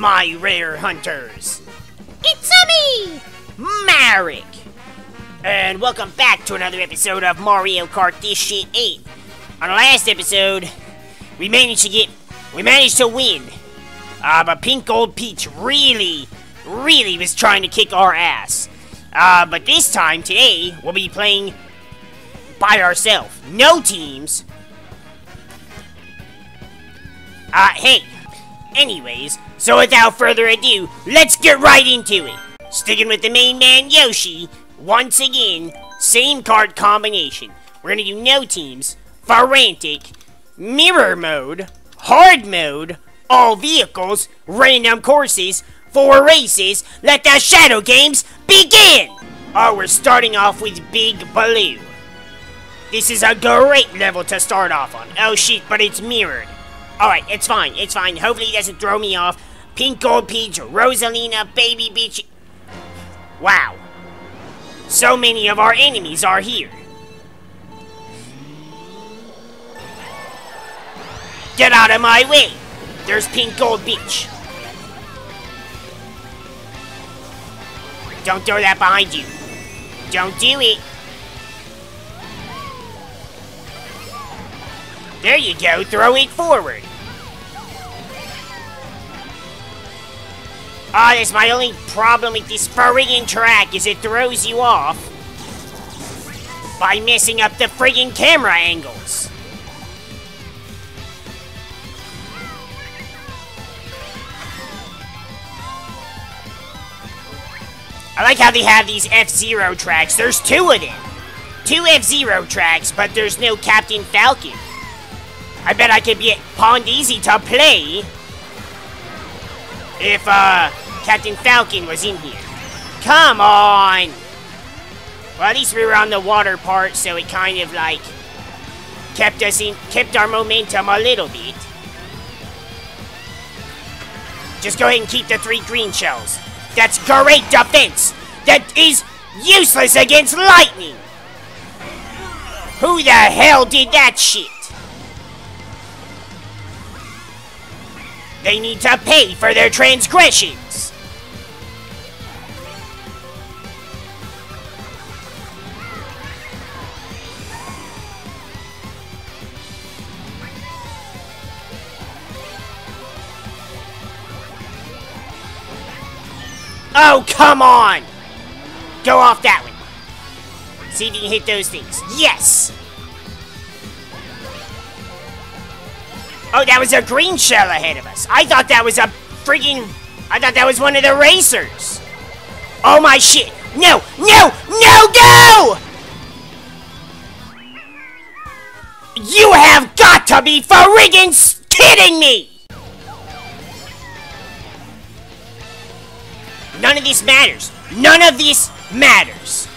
my rare hunters? It's me! Marik! And welcome back to another episode of Mario Kart This Shit 8. On the last episode, we managed to get, we managed to win. Uh, but Pink Gold Peach really, really was trying to kick our ass. Uh, but this time, today, we'll be playing by ourselves. No teams. Uh, hey. Anyways, so without further ado, let's get right into it. Sticking with the main man, Yoshi, once again, same kart combination. We're gonna do no teams, Frantic, Mirror Mode, Hard Mode, All Vehicles, Random Courses, Four Races, let the Shadow Games begin! Oh, we're starting off with Big Blue. This is a great level to start off on. Oh shit, but it's mirrored. Alright, it's fine, it's fine. Hopefully it doesn't throw me off. Pink Gold Peach, Rosalina, Baby Peach. Wow. So many of our enemies are here. Get out of my way! There's Pink Gold Peach. Don't throw that behind you. Don't do it. There you go, throw it forward. Ah, oh, that's my only problem with this friggin' track is it throws you off by messing up the friggin' camera angles. I like how they have these F-Zero tracks. There's two of them. Two F-Zero tracks, but there's no Captain Falcon. I bet I could be Pond Easy to play if uh, Captain Falcon was in here. Come on! Well, at least we were on the water part, so it kind of like kept us in, kept our momentum a little bit. Just go ahead and keep the three green shells. That's great defense. That is useless against lightning. Who the hell did that shit? They need to pay for their transgressions! Oh, come on! Go off that one. See if you can hit those things. Yes! Oh, that was a green shell ahead of us. I thought that was a freaking... I thought that was one of the racers. Oh my shit. No, no, no, go! You have got to be friggin' kidding me! None of this matters. None of this matters.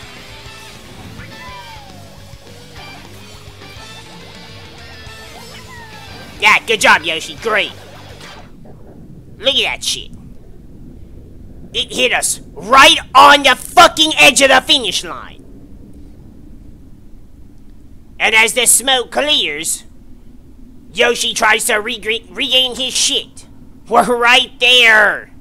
Yeah, good job, Yoshi. Great. Look at that shit. It hit us right on the fucking edge of the finish line. And as the smoke clears, Yoshi tries to re regain his shit. We're right there.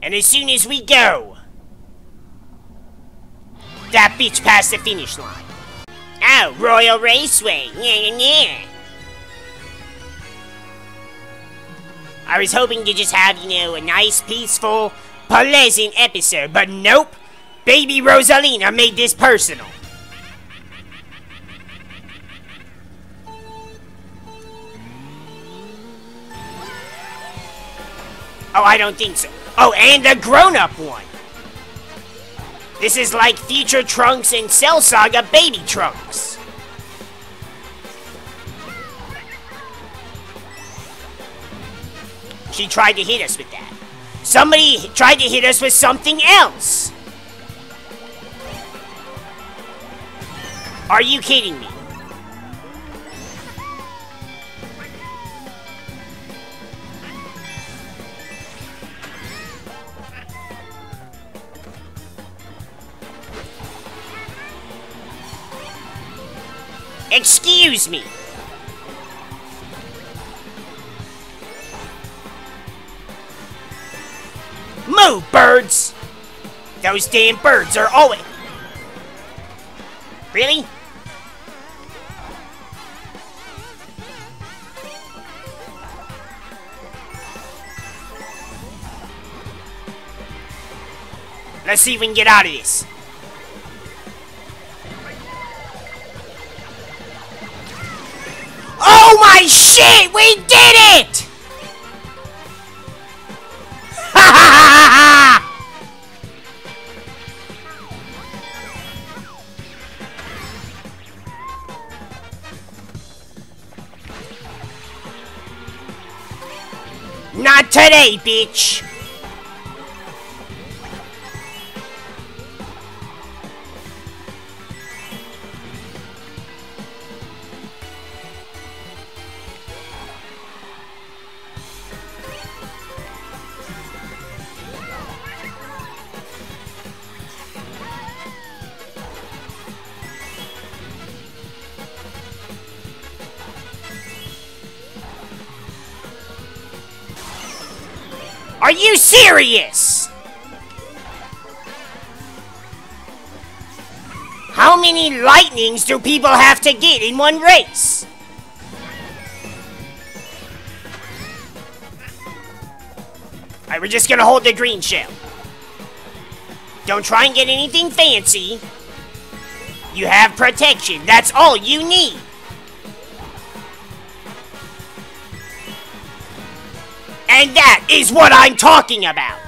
And as soon as we go, that bitch passed the finish line. Oh, Royal Raceway. Yeah, yeah, yeah. I was hoping to just have, you know, a nice, peaceful, pleasant episode, but nope. Baby Rosalina made this personal. Oh, I don't think so. Oh, and a grown-up one. This is like Future Trunks and Cell Saga Baby Trunks. She tried to hit us with that. Somebody tried to hit us with something else. Are you kidding me? Excuse me! Move, birds! Those damn birds are always... Really? Let's see if we can get out of this. Oh my shit! We did it! Not today, bitch! You serious? How many lightnings do people have to get in one race? Alright, we're just gonna hold the green shell. Don't try and get anything fancy. You have protection. That's all you need. And that is what I'm talking about!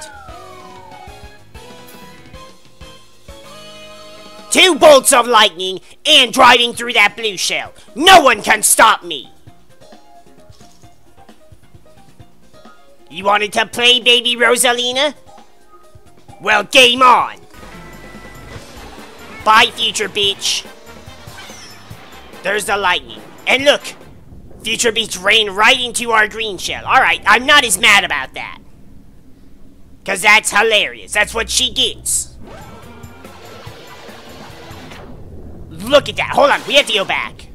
Two bolts of lightning and driving through that blue shell. No one can stop me! You wanted to play, baby Rosalina? Well, game on! Bye, future bitch. There's the lightning. And look, Future beats rain right into our green shell. Alright, I'm not as mad about that. Because that's hilarious. That's what she gets. Look at that. Hold on, we have to go back.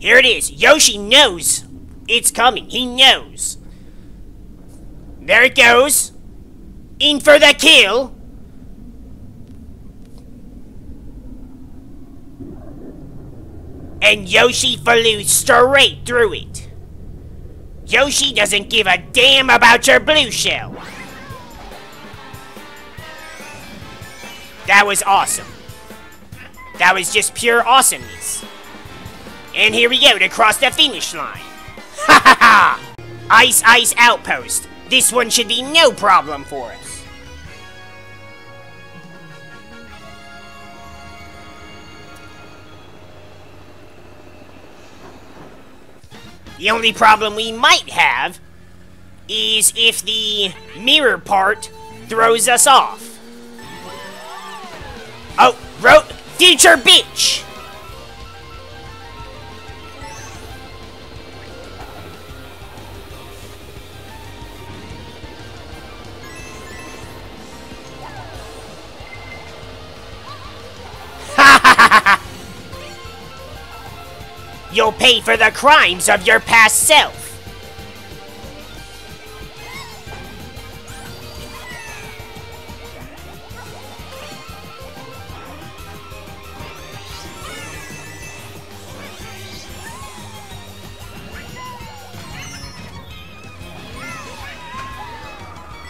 Here it is. Yoshi knows it's coming. He knows. There it goes. In for the kill. And Yoshi flew straight through it. Yoshi doesn't give a damn about your blue shell. That was awesome. That was just pure awesomeness. And here we go to cross the finish line. Ha ha ha! Ice Ice Outpost. This one should be no problem for us. The only problem we might have is if the mirror part throws us off. Oh, wrote future bitch! You'll pay for the crimes of your past self.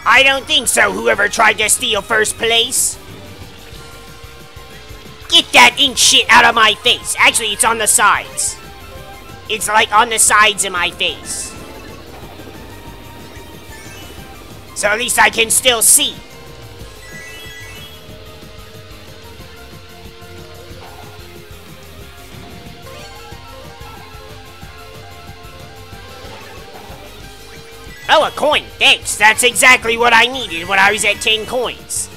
I don't think so, whoever tried to steal first place. Get that ink shit out of my face. Actually, it's on the sides. It's like on the sides of my face. So at least I can still see. Oh, a coin. Thanks. That's exactly what I needed when I was at 10 coins.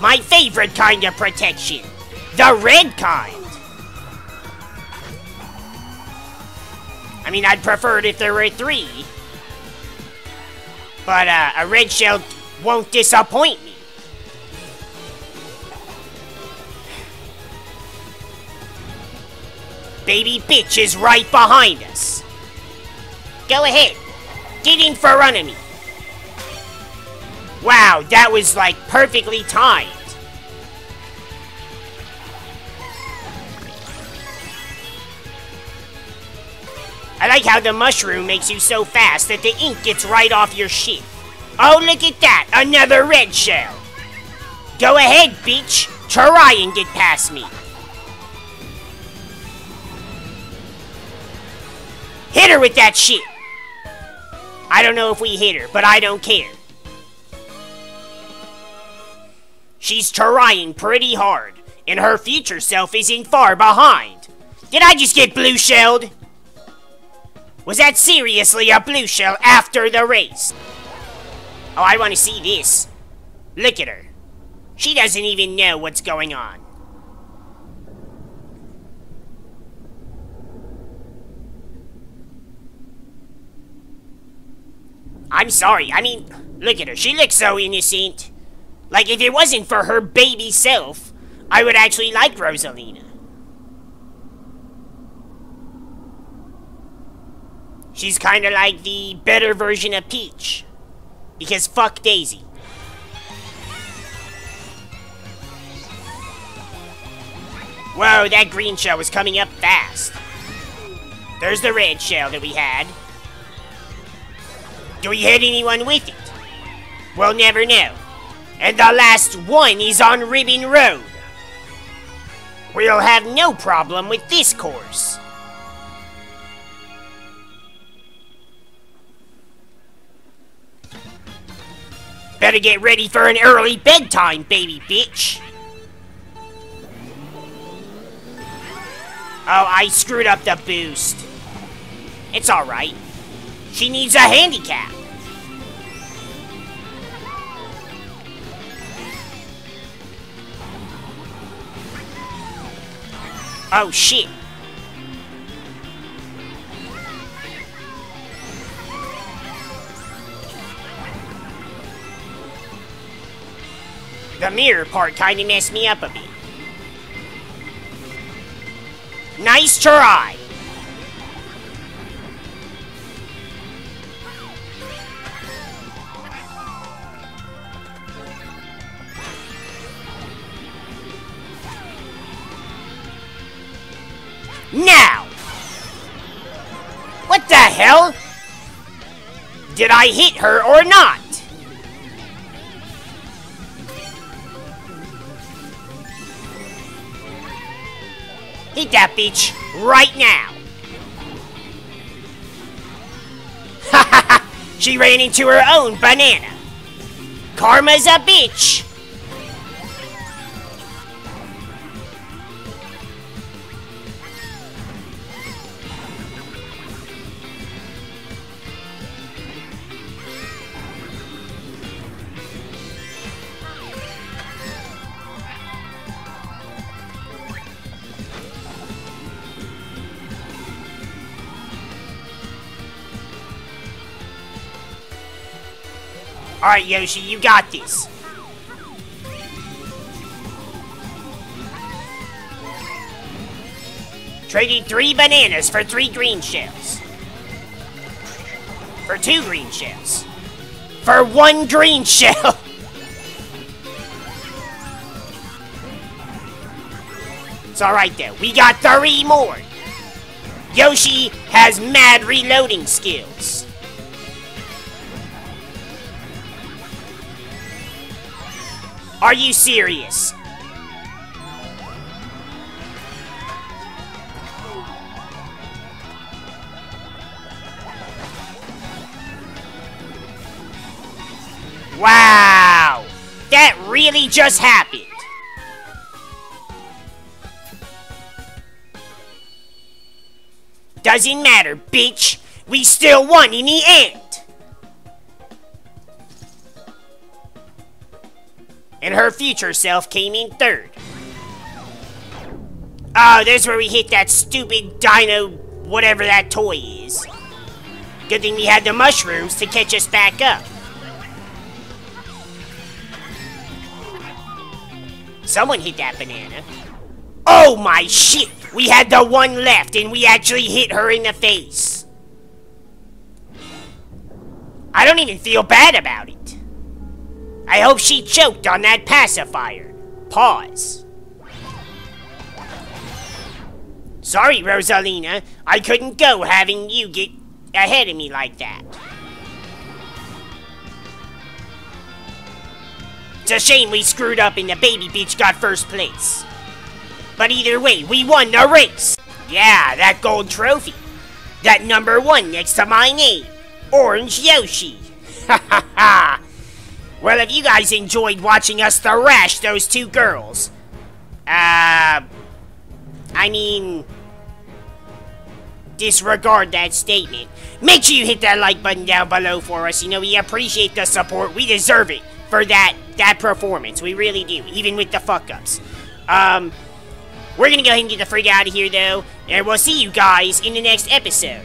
My favorite kind of protection. The red kind. I mean, I'd prefer it if there were three. But uh, a red shell won't disappoint me. Baby bitch is right behind us. Go ahead. Get in front of me. Wow, that was like perfectly timed. I like how the mushroom makes you so fast that the ink gets right off your shit. Oh, look at that! Another red shell! Go ahead, bitch! Try and get past me! Hit her with that shit! I don't know if we hit her, but I don't care. She's trying pretty hard, and her future self isn't far behind. Did I just get blue shelled? Was that seriously a blue shell after the race? Oh, I want to see this. Look at her. She doesn't even know what's going on. I'm sorry. I mean, look at her. She looks so innocent. Like, if it wasn't for her baby self, I would actually like Rosalina. She's kind of like the better version of Peach. Because fuck Daisy. Whoa, that green shell was coming up fast. There's the red shell that we had. Do we hit anyone with it? We'll never know. And the last one is on Ribbon Road. We'll have no problem with this course. Better get ready for an early bedtime, baby bitch. Oh, I screwed up the boost. It's alright. She needs a handicap. Oh, shit. The mirror part kinda messed me up a bit. Nice try! Did I hit her or not? Hit that bitch right now. She ran into her own banana. Karma's a bitch. Alright, Yoshi, you got this. Trading three bananas for three green shells. For two green shells. For one green shell. it's alright though. We got three more. Yoshi has mad reloading skills. Are you serious? Wow! That really just happened! Doesn't matter, bitch! We still won in the end! And her future self came in third. Ah, oh, there's where we hit that stupid dino, whatever that toy is. Good thing we had the mushrooms to catch us back up. Someone hit that banana. Oh my shit! We had the one left and we actually hit her in the face. I don't even feel bad about it. I hope she choked on that pacifier. Pause. Sorry, Rosalina. I couldn't go having you get ahead of me like that. It's a shame we screwed up and the baby Peach got first place. But either way, we won the race. Yeah, that gold trophy. That number one next to my name. Orange Yoshi. Ha ha ha. Well, if you guys enjoyed watching us thrash those two girls, uh, I mean, disregard that statement. Make sure you hit that like button down below for us. You know, we appreciate the support. We deserve it for that that performance. We really do, even with the fuck ups. Um, we're gonna go ahead and get the freak out of here though, and we'll see you guys in the next episode.